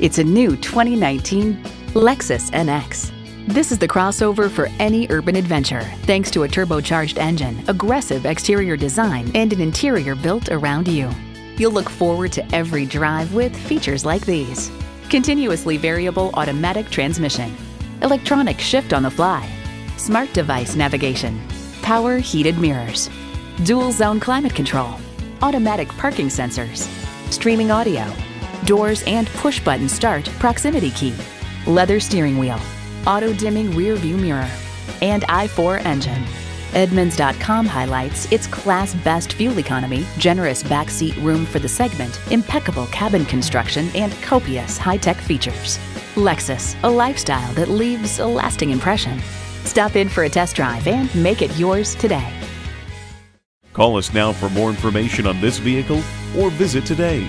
It's a new 2019 Lexus NX. This is the crossover for any urban adventure, thanks to a turbocharged engine, aggressive exterior design, and an interior built around you. You'll look forward to every drive with features like these. Continuously variable automatic transmission, electronic shift on the fly, smart device navigation, power heated mirrors, dual zone climate control, automatic parking sensors, streaming audio, doors and push button start proximity key, leather steering wheel, auto dimming rear view mirror, and i4 engine. Edmunds.com highlights its class best fuel economy, generous backseat room for the segment, impeccable cabin construction, and copious high tech features. Lexus, a lifestyle that leaves a lasting impression. Stop in for a test drive and make it yours today. Call us now for more information on this vehicle or visit today.